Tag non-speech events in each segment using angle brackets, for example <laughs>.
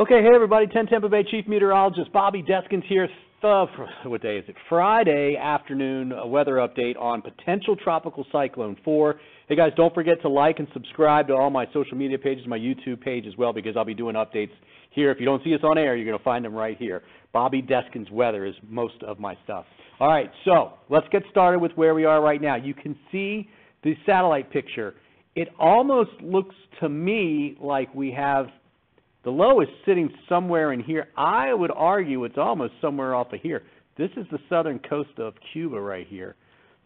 Okay, hey everybody, 10 Tampa Bay Chief Meteorologist Bobby Deskins here. Uh, what day is it? Friday afternoon weather update on potential tropical cyclone 4. Hey guys, don't forget to like and subscribe to all my social media pages, my YouTube page as well, because I'll be doing updates here. If you don't see us on air, you're going to find them right here. Bobby Deskins Weather is most of my stuff. All right, so let's get started with where we are right now. You can see the satellite picture. It almost looks to me like we have the low is sitting somewhere in here. I would argue it's almost somewhere off of here. This is the southern coast of Cuba right here.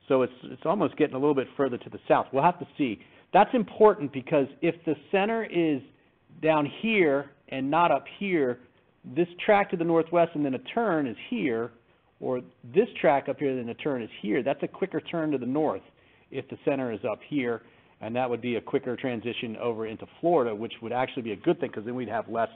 So it's it's almost getting a little bit further to the south. We'll have to see. That's important because if the center is down here and not up here, this track to the northwest and then a turn is here, or this track up here and then a turn is here, that's a quicker turn to the north if the center is up here and that would be a quicker transition over into Florida, which would actually be a good thing because then we'd have less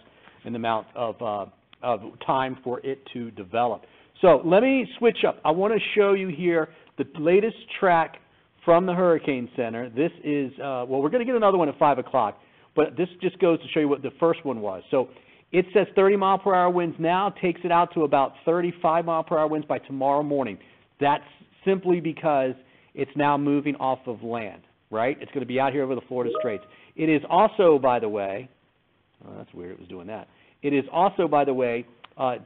in the amount of, uh, of time for it to develop. So let me switch up. I want to show you here the latest track from the Hurricane Center. This is, uh, well, we're going to get another one at 5 o'clock, but this just goes to show you what the first one was. So it says 30 mile per hour winds now, takes it out to about 35 mile per hour winds by tomorrow morning. That's simply because it's now moving off of land right? It's going to be out here over the Florida Straits. It is also, by the way, oh, that's weird, it was doing that. It is also, by the way, uh,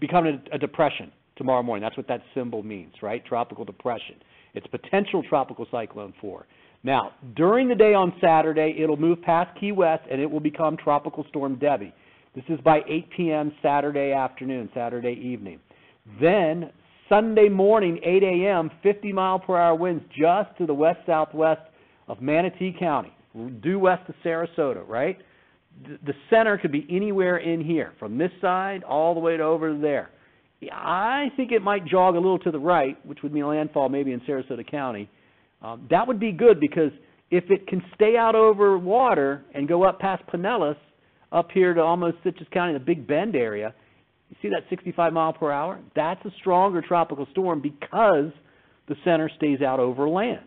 becoming a, a depression tomorrow morning. That's what that symbol means, right? Tropical depression. It's potential tropical cyclone 4. Now, during the day on Saturday, it'll move past Key West and it will become Tropical Storm Debby. This is by 8 p.m. Saturday afternoon, Saturday evening. Then, Sunday morning, 8 a.m., 50 mile per hour winds just to the west southwest of Manatee County, due west of Sarasota, right? The center could be anywhere in here, from this side all the way to over there. I think it might jog a little to the right, which would mean landfall maybe in Sarasota County. Um, that would be good because if it can stay out over water and go up past Pinellas, up here to almost Citrus County, the Big Bend area, you see that 65 mile per hour? That's a stronger tropical storm because the center stays out over land.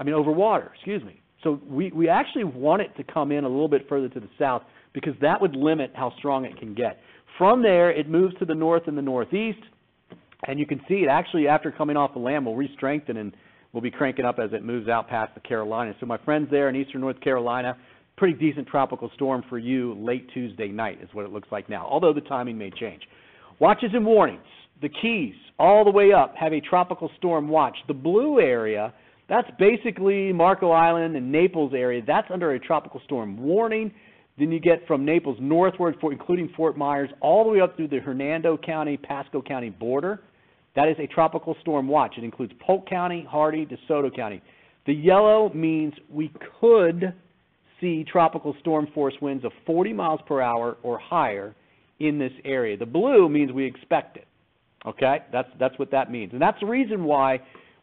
I mean over water, excuse me. So we, we actually want it to come in a little bit further to the south because that would limit how strong it can get. From there, it moves to the north and the northeast, and you can see it actually after coming off the land will re-strengthen and will be cranking up as it moves out past the Carolinas. So my friends there in eastern North Carolina, pretty decent tropical storm for you late Tuesday night is what it looks like now, although the timing may change. Watches and warnings. The Keys, all the way up, have a tropical storm watch. The blue area that's basically Marco Island and Naples area. That's under a tropical storm warning. Then you get from Naples northward, for, including Fort Myers, all the way up through the Hernando County, Pasco County border. That is a tropical storm watch. It includes Polk County, Hardee, DeSoto County. The yellow means we could see tropical storm force winds of 40 miles per hour or higher in this area. The blue means we expect it. Okay? That's, that's what that means. And that's the reason why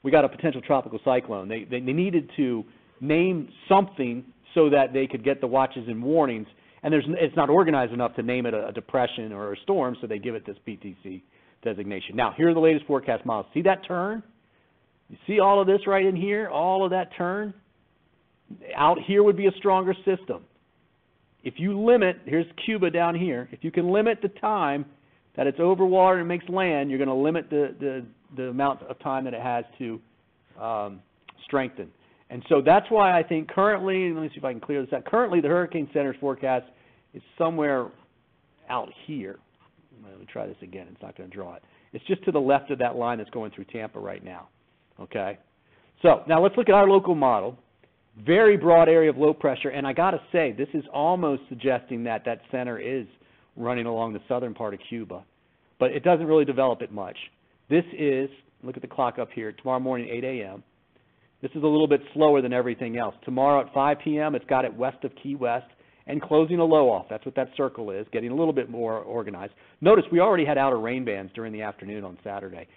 we got a potential tropical cyclone. They, they, they needed to name something so that they could get the watches and warnings. And there's, it's not organized enough to name it a, a depression or a storm, so they give it this PTC designation. Now, here are the latest forecast models. See that turn? You see all of this right in here? All of that turn? Out here would be a stronger system. If you limit, here's Cuba down here, if you can limit the time that it's over water and makes land, you're going to limit the, the the amount of time that it has to um, strengthen. And so that's why I think currently, let me see if I can clear this out. Currently, the Hurricane Center's forecast is somewhere out here. Let me try this again. It's not going to draw it. It's just to the left of that line that's going through Tampa right now. Okay? So now let's look at our local model. Very broad area of low pressure, and I got to say, this is almost suggesting that that center is running along the southern part of Cuba, but it doesn't really develop it much. This is, look at the clock up here, tomorrow morning 8 a.m. This is a little bit slower than everything else. Tomorrow at 5 p.m., it's got it west of Key West and closing a low off. That's what that circle is, getting a little bit more organized. Notice we already had outer rain bands during the afternoon on Saturday.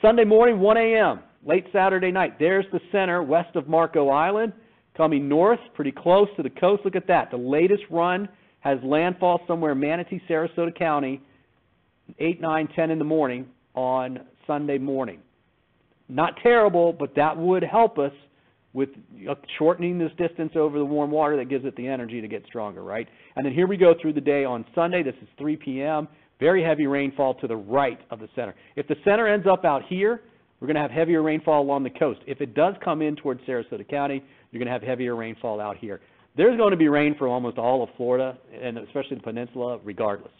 Sunday morning, 1 a.m., late Saturday night. There's the center west of Marco Island, coming north, pretty close to the coast. Look at that. The latest run has landfall somewhere Manatee, Sarasota County, 8, 9, 10 in the morning on Sunday morning. Not terrible, but that would help us with uh, shortening this distance over the warm water that gives it the energy to get stronger, right? And then here we go through the day on Sunday. This is 3 p.m. Very heavy rainfall to the right of the center. If the center ends up out here, we're going to have heavier rainfall along the coast. If it does come in towards Sarasota County, you're going to have heavier rainfall out here. There's going to be rain for almost all of Florida, and especially the peninsula, regardless.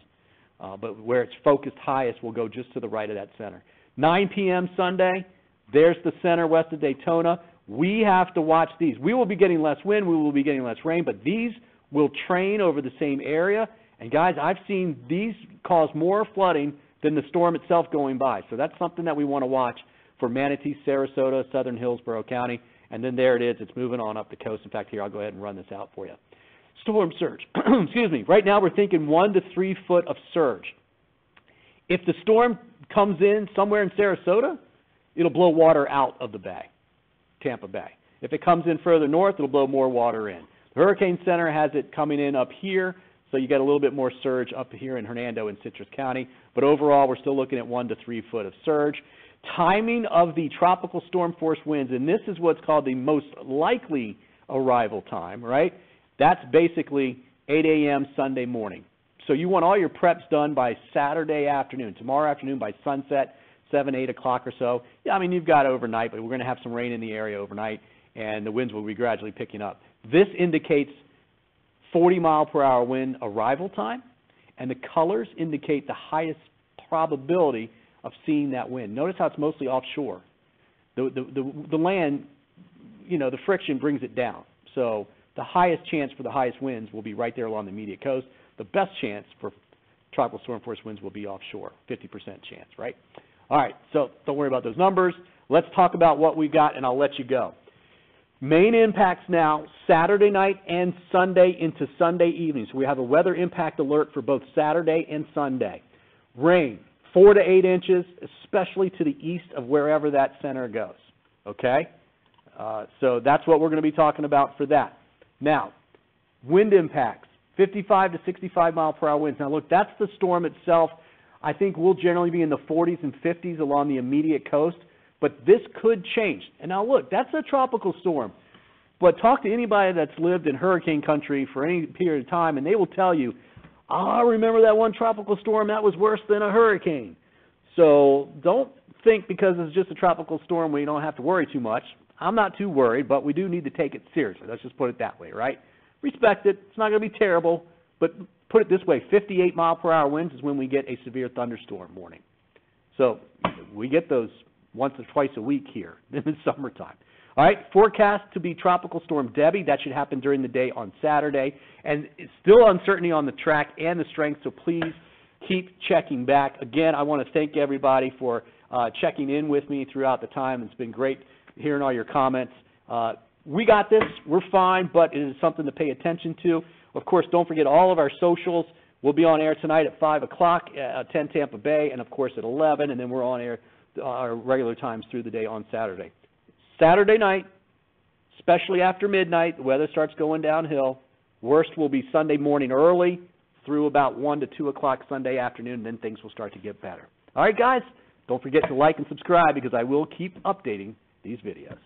Uh, but where it's focused highest will go just to the right of that center. 9 p.m. Sunday, there's the center west of Daytona. We have to watch these. We will be getting less wind, we will be getting less rain, but these will train over the same area. And guys, I've seen these cause more flooding than the storm itself going by. So that's something that we want to watch for Manatee, Sarasota, Southern Hillsborough County. And then there it is. It's moving on up the coast. In fact, here, I'll go ahead and run this out for you. Storm surge. <clears throat> Excuse me. Right now, we're thinking one to three foot of surge. If the storm comes in somewhere in Sarasota, it'll blow water out of the bay, Tampa Bay. If it comes in further north, it'll blow more water in. The Hurricane Center has it coming in up here, so you get a little bit more surge up here in Hernando and Citrus County. But overall, we're still looking at one to three foot of surge. Timing of the tropical storm force winds, and this is what's called the most likely arrival time, right? That's basically 8 a.m. Sunday morning. So you want all your preps done by Saturday afternoon, tomorrow afternoon by sunset, 7, 8 o'clock or so. Yeah, I mean, you've got overnight, but we're going to have some rain in the area overnight, and the winds will be gradually picking up. This indicates 40 mile per hour wind arrival time, and the colors indicate the highest probability of seeing that wind. Notice how it's mostly offshore. The, the, the, the land, you know, the friction brings it down. So the highest chance for the highest winds will be right there along the immediate coast. The best chance for tropical storm force winds will be offshore, 50% chance, right? All right, so don't worry about those numbers. Let's talk about what we've got, and I'll let you go. Main impacts now, Saturday night and Sunday into Sunday evening. So we have a weather impact alert for both Saturday and Sunday. Rain, 4 to 8 inches, especially to the east of wherever that center goes. Okay? Uh, so that's what we're going to be talking about for that. Now, wind impacts, 55 to 65 mile per hour winds. Now look, that's the storm itself. I think we'll generally be in the 40s and 50s along the immediate coast, but this could change. And now look, that's a tropical storm. But talk to anybody that's lived in hurricane country for any period of time, and they will tell you, I oh, remember that one tropical storm that was worse than a hurricane. So don't think because it's just a tropical storm we don't have to worry too much. I'm not too worried, but we do need to take it seriously. Let's just put it that way, right? Respect it. It's not going to be terrible, but put it this way 58 mile per hour winds is when we get a severe thunderstorm warning. So we get those once or twice a week here <laughs> in the summertime. All right, forecast to be Tropical Storm Debby. That should happen during the day on Saturday. And still uncertainty on the track and the strength, so please keep checking back. Again, I want to thank everybody for uh, checking in with me throughout the time. It's been great hearing all your comments. Uh, we got this. We're fine, but it is something to pay attention to. Of course, don't forget all of our socials. We'll be on air tonight at 5 o'clock, uh, 10 Tampa Bay, and of course at 11, and then we're on air our regular times through the day on Saturday. Saturday night, especially after midnight, the weather starts going downhill. Worst will be Sunday morning early through about 1 to 2 o'clock Sunday afternoon, and then things will start to get better. All right, guys, don't forget to like and subscribe because I will keep updating these videos.